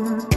mm-hmm